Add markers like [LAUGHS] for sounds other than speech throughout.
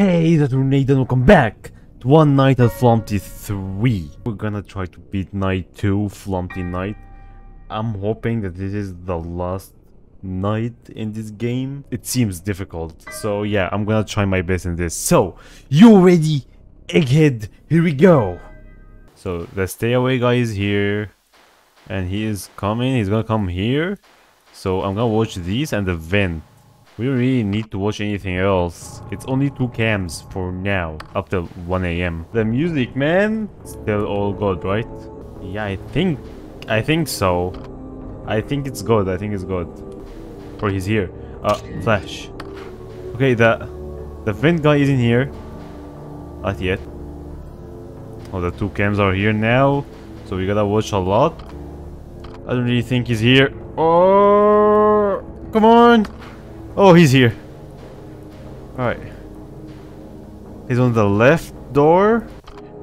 Hey, that's Nathan, welcome back to One Night at Flumpty 3. We're gonna try to beat Night 2, Flumpty Night. I'm hoping that this is the last night in this game. It seems difficult, so yeah, I'm gonna try my best in this. So, you ready? Egghead, here we go! So, the stay away guy is here. And he is coming, he's gonna come here. So, I'm gonna watch these and the vent. We don't really need to watch anything else. It's only two cams for now, up till 1 a.m. The music, man, still all good, right? Yeah, I think, I think so. I think it's good, I think it's good. Or he's here. Uh, flash. Okay, the, the vent guy isn't here. Not yet. Oh, the two cams are here now. So we gotta watch a lot. I don't really think he's here. Oh, come on. Oh, he's here. Alright. He's on the left door.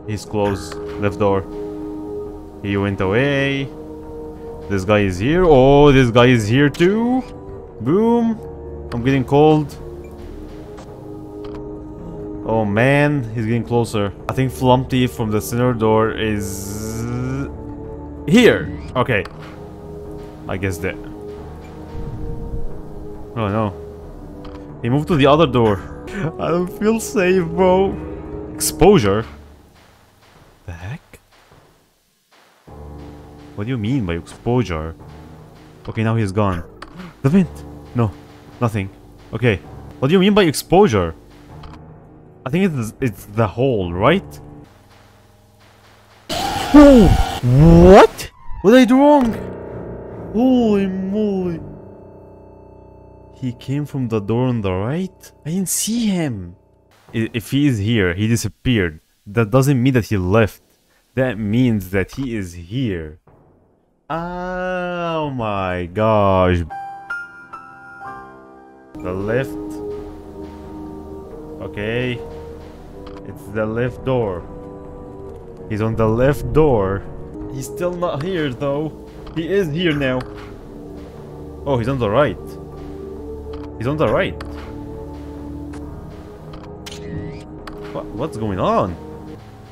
He's closed. Left door. He went away. This guy is here. Oh, this guy is here too. Boom. I'm getting cold. Oh man, he's getting closer. I think Flumpty from the center door is here. Okay. I guess that. Oh no. He moved to the other door. [LAUGHS] I don't feel safe, bro. Exposure? The heck? What do you mean by exposure? Okay, now he's gone. The vent! No, nothing. Okay. What do you mean by exposure? I think it's, it's the hole, right? Oh! What? What did I do wrong? Holy moly. He came from the door on the right? I didn't see him. If he is here, he disappeared. That doesn't mean that he left. That means that he is here. Oh my gosh. The left. Okay. It's the left door. He's on the left door. He's still not here though. He is here now. Oh, he's on the right. He's on the right. What, what's going on?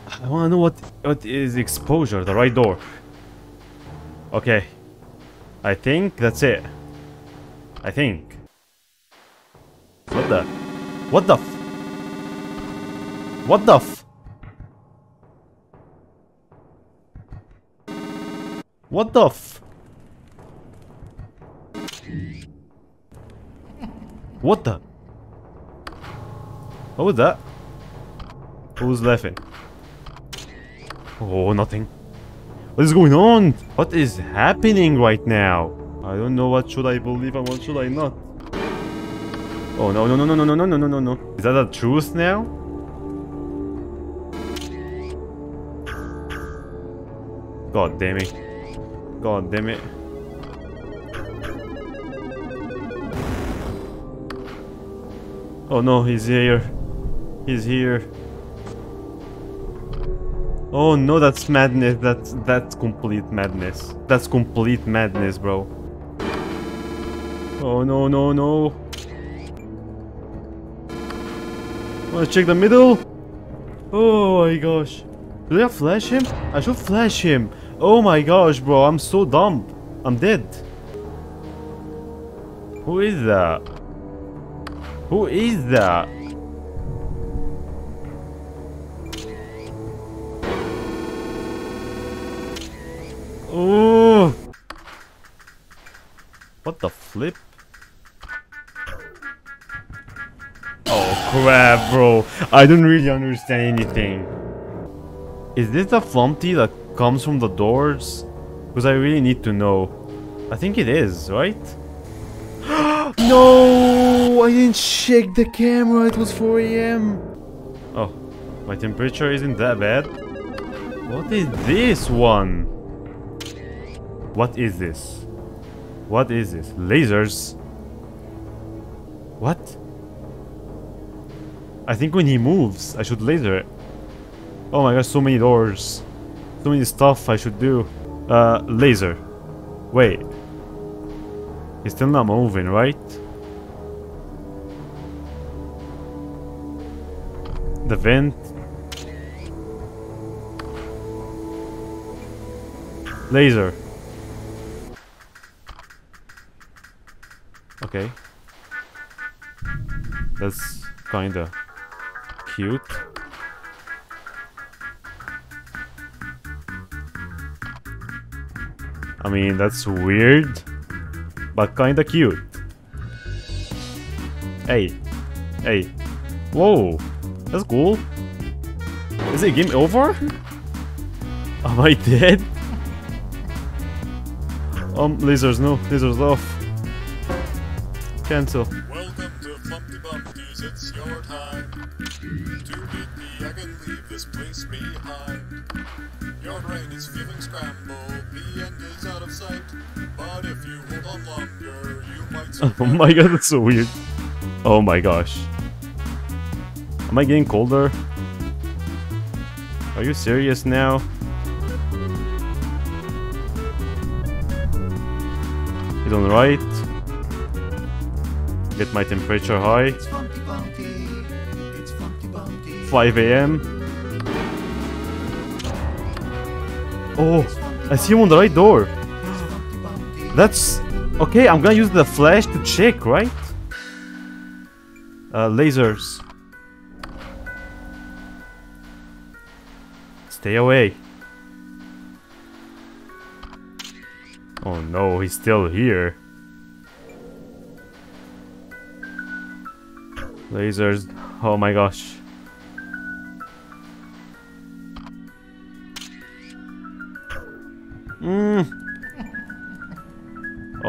I want to know what what is exposure. The right door. Okay. I think that's it. I think. What the? What the? what the? what the? What the? What was that? Who's laughing? Oh, nothing. What is going on? What is happening right now? I don't know what should I believe and what should I not. Oh no no no no no no no no no no. Is that the truth now? God damn it. God damn it. Oh no, he's here. He's here. Oh no, that's madness. That's that's complete madness. That's complete madness, bro. Oh no, no, no. Wanna check the middle? Oh my gosh. Do I flash him? I should flash him. Oh my gosh, bro. I'm so dumb. I'm dead. Who is that? Who is that? Oh! What the flip? Oh crap, bro. I don't really understand anything. Is this the Flumpty that comes from the doors? Because I really need to know. I think it is, right? No! I didn't check the camera. It was 4 a.m. Oh, my temperature isn't that bad. What is this one? What is this? What is this? Lasers? What? I think when he moves, I should laser it. Oh my god, so many doors. So many stuff I should do. Uh, laser. Wait. He's still not moving, right? The vent. Laser. Okay. That's kinda cute. I mean, that's weird, but kinda cute. Hey, hey, whoa, that's cool. Is it game over? [LAUGHS] Am I dead? Um, lasers, no, lasers off. Cancel. I can leave this place behind. Your brain is feeling scrambled, the end is out of sight. But if you hold on longer, you might Oh my god, that's so weird. Oh my gosh. Am I getting colder? Are you serious now? It's on right. Get my temperature high. 5 a.m. Oh, I see him on the right door. That's okay. I'm gonna use the flash to check, right? Uh, lasers. Stay away. Oh no, he's still here. Lasers. Oh my gosh.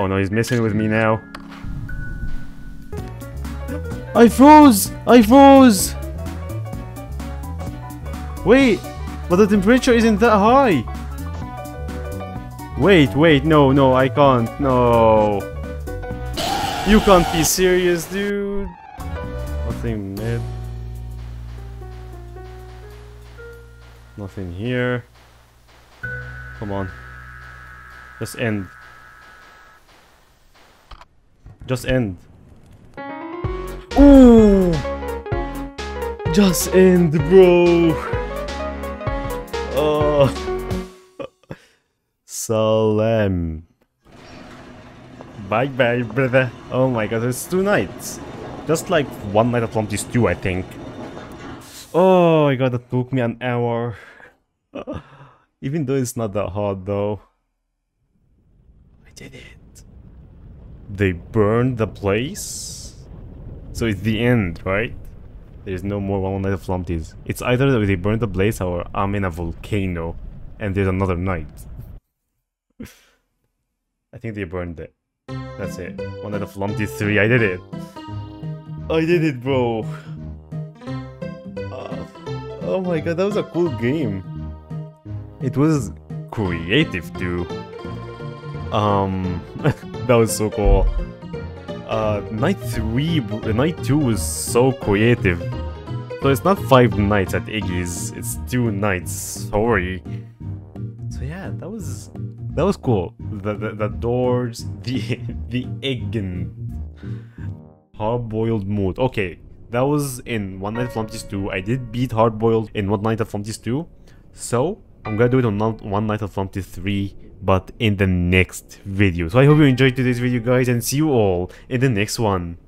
Oh no, he's messing with me now. I froze! I froze! Wait, but the temperature isn't that high. Wait, wait, no, no, I can't, no. You can't be serious, dude. Nothing mid. Nothing here. Come on. Just end. Just end. Ooh! Just end, bro! Oh. [LAUGHS] Salam. Bye bye, brother. Oh my god, it's two nights. Just like one night of Flumpty's two, I think. Oh my god, that took me an hour. [SIGHS] Even though it's not that hard, though. I did it. They burned the place? So it's the end, right? There's no more one night of Flumpties. It's either they burn the place or I'm in a volcano and there's another night. [LAUGHS] I think they burned it. That's it. One night of Flumpty 3. I did it. I did it, bro. Uh, oh my god, that was a cool game. It was creative too. Um, [LAUGHS] that was so cool. Uh, night three, b- night two was so creative. So it's not five nights at Iggy's, it's two nights. Sorry. So yeah, that was that was cool. The the, the doors, [LAUGHS] the the egg and hard-boiled mood. Okay, that was in One Night at Flumpty's 2. I did beat hard-boiled in One Night of Flumpty's 2. So I'm gonna do it on One Night at Flumpty's 3, but in the next video. So I hope you enjoyed today's video, guys, and see you all in the next one.